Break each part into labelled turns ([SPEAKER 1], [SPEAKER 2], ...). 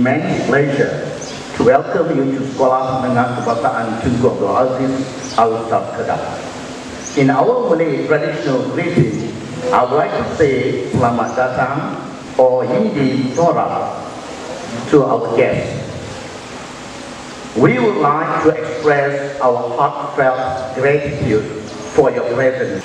[SPEAKER 1] Many pleasure to welcome you to Sekolah Menengah Kebangsaan Tunku Abdul Aziz Al Sabkadar. In our Malay traditional greeting, I would like to say selamat datang or Hindi Torah to our guests. We would like to express our heartfelt gratitude for your presence.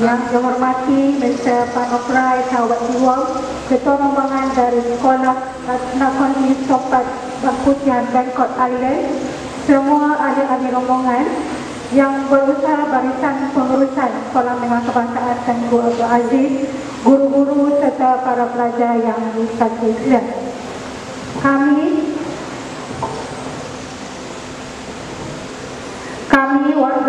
[SPEAKER 2] Yang saya hormati Mr. Panoprai Tawad Diwong, Ketua Rombongan dari Sekolah Nakon di Sopat Bangkutian, Bangkok Island. Semua adik-adik rombongan yang berusaha barisan pengurusan Sekolah Menengah Kebangsaan Guru Abu Aziz, guru-guru serta para pelajar yang berusaha Kami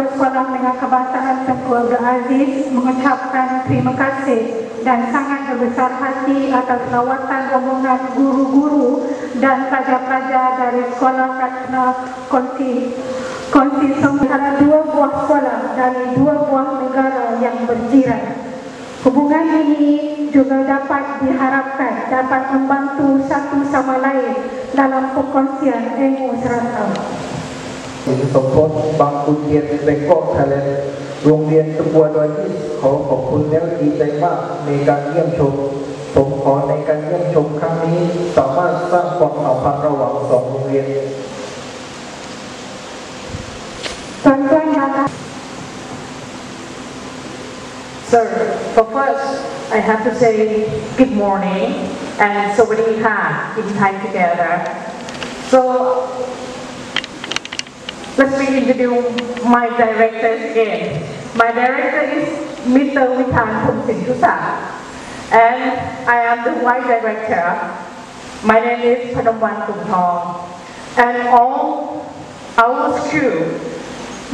[SPEAKER 2] bersekolah dengan kebangsaan Tengku Abdul Aziz mengucapkan terima kasih dan sangat berbesar hati atas lawatan omongan guru-guru dan pelajar-pelajar dari Sekolah Katna Konti. Konti sementara dua buah sekolah dari dua buah negara yang berjiran. Hubungan ini juga dapat diharapkan dapat membantu satu sama lain dalam perkongsian ilmu serantau.
[SPEAKER 3] สิงสมพศบางคุณเรียนเ็นกองทะเลโรงเรียนตะบัวดอยที่ขอขอบคุณแล้วดีใจมากในการเยี่ยมชม ผมขอในการเยี่ยมชมครั้งนี้สามารถสร้างความสัมพันธ์ระหว่างสองโรงเรียน
[SPEAKER 2] สน
[SPEAKER 4] ใจนะคะ s r for first, I have to say good morning and so we have in time together. So, let me introduce my directors again. My director is Mr. Witan Kumsinjusa, and I am the vice director. My name is Panawan Kumthong, and all our crew,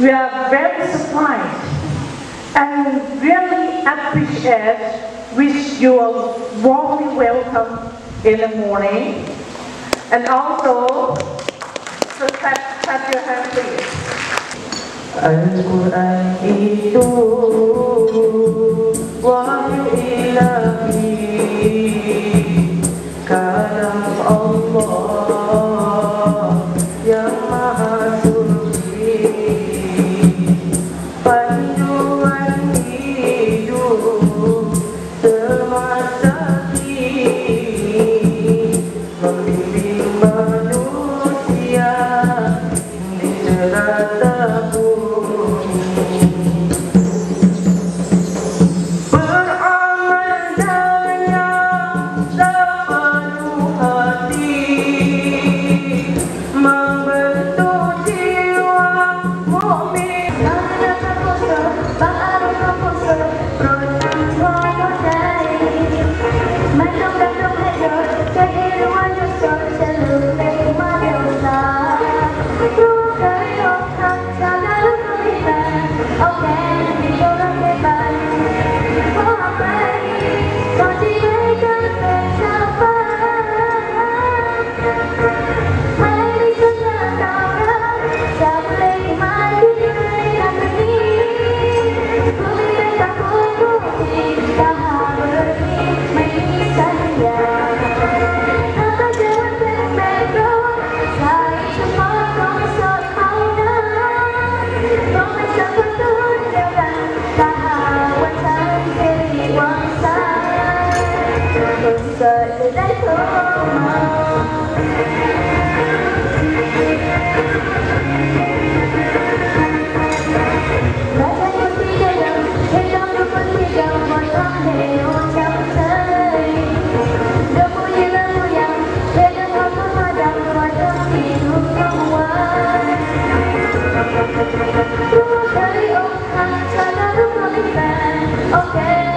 [SPEAKER 4] we are very surprised and really appreciate which you are warmly welcome in the morning. And also, Clap your hands, please.
[SPEAKER 5] القرآن نور وحي إلهي
[SPEAKER 3] Okay.